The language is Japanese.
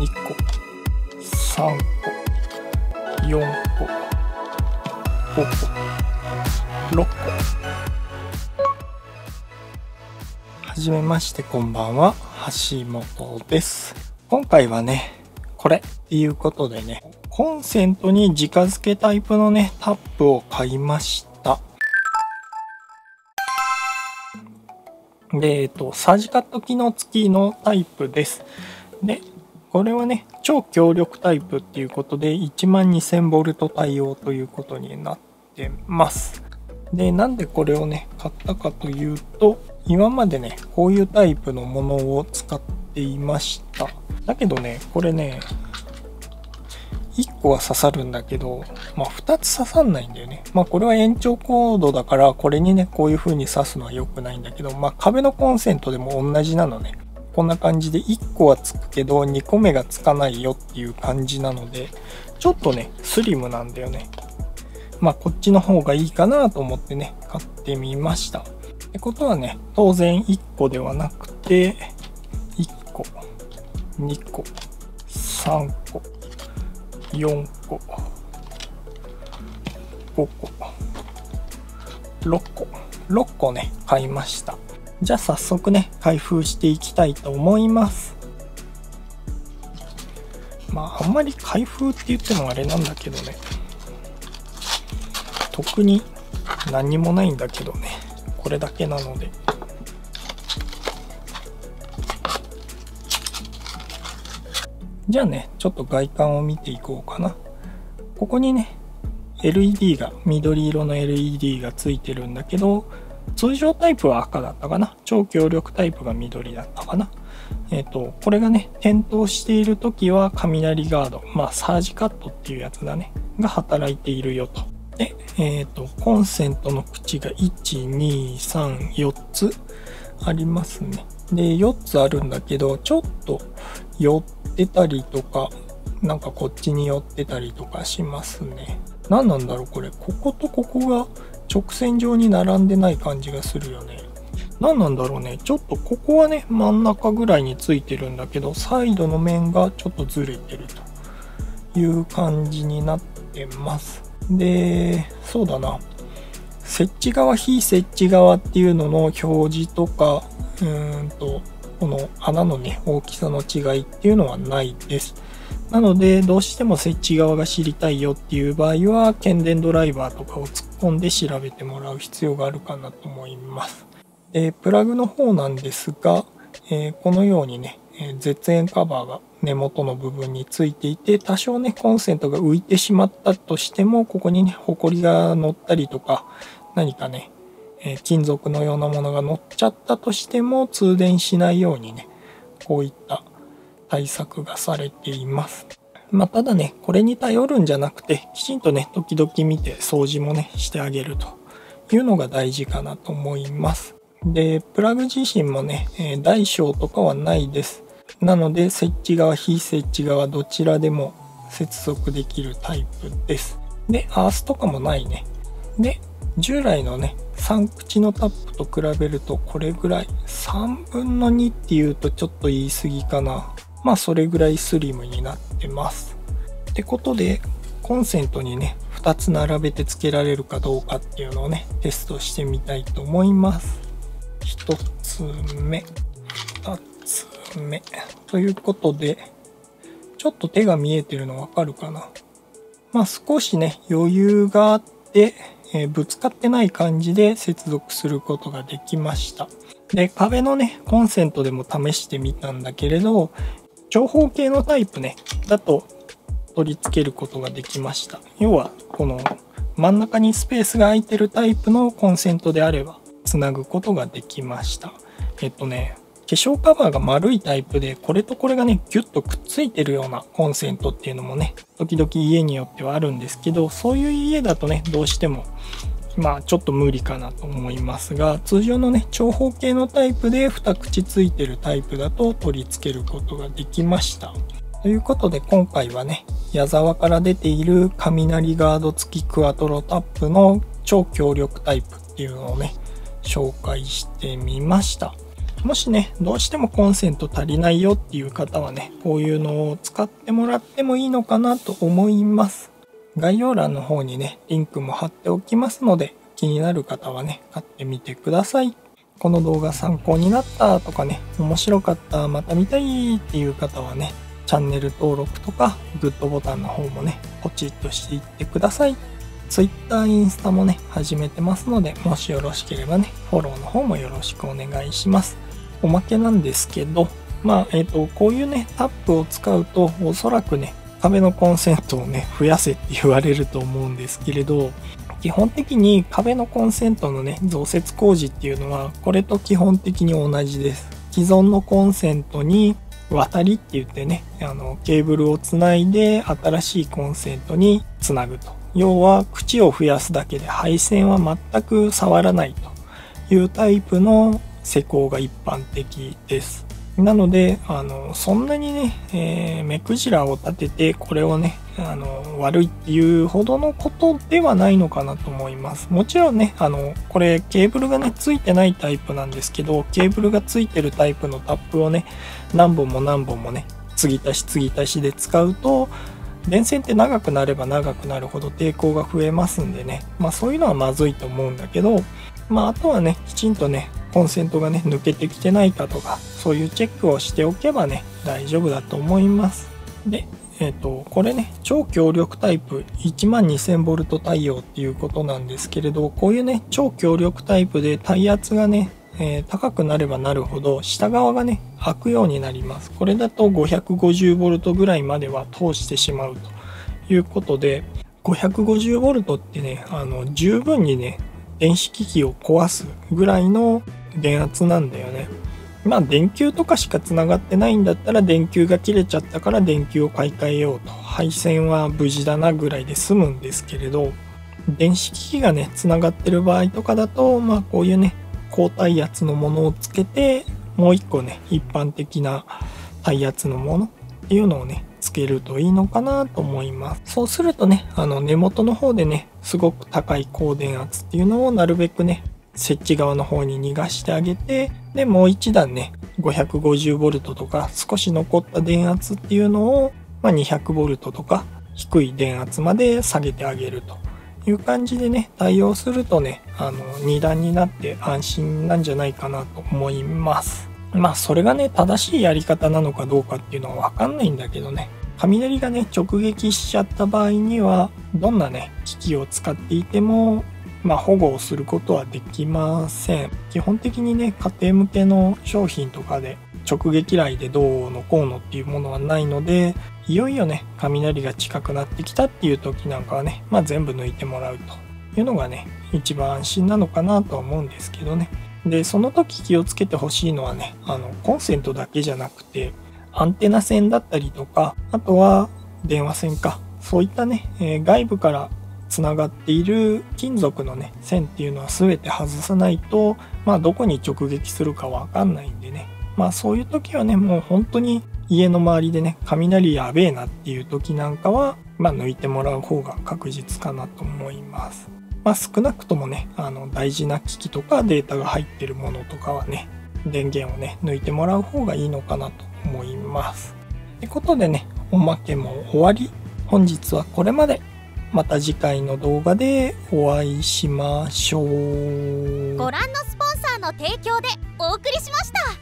2個3個4個5個6個はじめましてこんばんは。橋本です。今回はねこれっていうことでねコンセントに直付けタイプのねタップを買いました。で、えっと、サージカット機能付きのタイプです。で、これはね、超強力タイプっていうことで、12000V 対応ということになってます。で、なんでこれをね、買ったかというと、今までね、こういうタイプのものを使っていました。だけどね、これね、1個は刺さるんだけど、まあ2つ刺さんないんだよね。まあこれは延長コードだから、これにね、こういう風に刺すのは良くないんだけど、まあ壁のコンセントでも同じなのね。こんな感じで1個はつくけど2個目がつかないよっていう感じなので、ちょっとね、スリムなんだよね。まあこっちの方がいいかなと思ってね、買ってみました。ってことはね、当然1個ではなくて、1個、2個、3個、4個、5個、6個、6個ね、買いました。じゃあ早速ね、開封していきたいと思います。まあ、あんまり開封って言ってもあれなんだけどね。特に何もないんだけどね。これだけなので。じゃあね、ちょっと外観を見ていこうかな。ここにね、LED が、緑色の LED がついてるんだけど、通常タイプは赤だったかな？超強力タイプが緑だったかな？えっ、ー、と、これがね、点灯している時は雷ガード、まあサージカットっていうやつだね、が働いているよと。で、えっ、ー、と、コンセントの口が1、2、3、4つありますね。で、4つあるんだけど、ちょっと寄ってたりとか、なんかこっちに寄ってたりとかしますね。何なんだろうこれ。こことここが直線上に並んでない感じがするよね。何なんだろうね。ちょっとここはね、真ん中ぐらいについてるんだけど、サイドの面がちょっとずれてるという感じになってます。で、そうだな。設置側、非設置側っていうのの表示とか、うーんと、この穴のね、大きさの違いっていうのはないです。なので、どうしても設置側が知りたいよっていう場合は、検電ドライバーとかを突っ込んで調べてもらう必要があるかなと思います。で、プラグの方なんですが、えー、このようにね、え絶縁カバーが根元の部分についていて、多少ね、コンセントが浮いてしまったとしても、ここにね、ホコリが乗ったりとか、何かね、え金属のようなものが乗っちゃったとしても、通電しないようにね、こういった対策がされています。まあ、ただね、これに頼るんじゃなくて、きちんとね、時々見て掃除もね、してあげるというのが大事かなと思います。で、プラグ自身もね、え、大小とかはないです。なので、設置側、非設置側、どちらでも接続できるタイプです。で、アースとかもないね。で、従来のね、3口のタップと比べるとこれぐらい。3分の2っていうとちょっと言い過ぎかな。まあそれぐらいスリムになってます。ってことで、コンセントにね、2つ並べて付けられるかどうかっていうのをね、テストしてみたいと思います。1つ目、2つ目。ということで、ちょっと手が見えてるのわかるかなまあ少しね、余裕があって、えー、ぶつかってない感じで接続することができました。で、壁のね、コンセントでも試してみたんだけれど、長方形のタイプね、だと取り付けることができました。要は、この真ん中にスペースが空いてるタイプのコンセントであれば、つなぐことができました。えっとね、化粧カバーが丸いタイプで、これとこれがね、ギュッとくっついてるようなコンセントっていうのもね、時々家によってはあるんですけど、そういう家だとね、どうしてもまあちょっと無理かなと思いますが通常のね長方形のタイプで2口ついてるタイプだと取り付けることができましたということで今回はね矢沢から出ている雷ガード付きクワトロタップの超強力タイプっていうのをね紹介してみましたもしね、どうしてもコンセント足りないよっていう方はね、こういうのを使ってもらってもいいのかなと思います。概要欄の方にね、リンクも貼っておきますので、気になる方はね、買ってみてください。この動画参考になったとかね、面白かった、また見たいっていう方はね、チャンネル登録とかグッドボタンの方もね、ポチッとしていってください。Twitter、インスタもね、始めてますので、もしよろしければね、フォローの方もよろしくお願いします。おまけなんですけど、まあ、えっ、ー、と、こういうね、タップを使うと、おそらくね、壁のコンセントをね、増やせって言われると思うんですけれど、基本的に壁のコンセントのね、増設工事っていうのは、これと基本的に同じです。既存のコンセントに渡りって言ってね、あの、ケーブルをつないで新しいコンセントにつなぐと。要は、口を増やすだけで配線は全く触らないというタイプの施工が一般的です。なので、あの、そんなにね、えー、目くじらを立てて、これをね、あの、悪いっていうほどのことではないのかなと思います。もちろんね、あの、これケーブルがね、ついてないタイプなんですけど、ケーブルがついてるタイプのタップをね、何本も何本もね、継ぎ足し継ぎ足しで使うと、電線って長くなれば長くなるほど抵抗が増えますんでね、まあそういうのはまずいと思うんだけど、まああとはね、きちんとね、コンセントがね、抜けてきてないかとか、そういうチェックをしておけばね、大丈夫だと思います。で、えっ、ー、と、これね、超強力タイプ 12000V 対応っていうことなんですけれど、こういうね、超強力タイプで体圧がね、えー、高くなればなるほど、下側がね、開くようになります。これだと 550V ぐらいまでは通してしまうということで、550V ってね、あの、十分にね、電子機器を壊すぐらいの電圧なんだよね。まあ電球とかしか繋がってないんだったら電球が切れちゃったから電球を買い替えようと。配線は無事だなぐらいで済むんですけれど、電子機器がね、繋がってる場合とかだと、まあこういうね、高体圧のものをつけて、もう一個ね、一般的な体圧のものっていうのをね、つけるといいのかなと思います。そうするとね、あの根元の方でね、すごく高い高電圧っていうのをなるべくね、設置側の方に逃がしてあげて、で、もう一段ね、550V とか少し残った電圧っていうのを、まあ、200V とか低い電圧まで下げてあげるという感じでね、対応するとね、あの、2段になって安心なんじゃないかなと思います。まあ、それがね、正しいやり方なのかどうかっていうのはわかんないんだけどね、雷がね、直撃しちゃった場合には、どんなね、機器を使っていても、まあ、保護をすることはできません。基本的にね、家庭向けの商品とかで直撃雷でどうのこうのっていうものはないので、いよいよね、雷が近くなってきたっていう時なんかはね、まあ、全部抜いてもらうというのがね、一番安心なのかなとは思うんですけどね。で、その時気をつけてほしいのはね、あの、コンセントだけじゃなくて、アンテナ線だったりとか、あとは電話線か、そういったね、えー、外部からつながっている金属のね、線っていうのは全て外さないと、まあどこに直撃するかわかんないんでね。まあそういう時はね、もう本当に家の周りでね、雷やべえなっていう時なんかは、まあ抜いてもらう方が確実かなと思います。まあ少なくともね、あの大事な機器とかデータが入ってるものとかはね、電源をね、抜いてもらう方がいいのかなと思います。ってことでね、おまけも終わり。本日はこれまで。また次回の動画でお会いしましょう。ご覧のスポンサーの提供でお送りしました。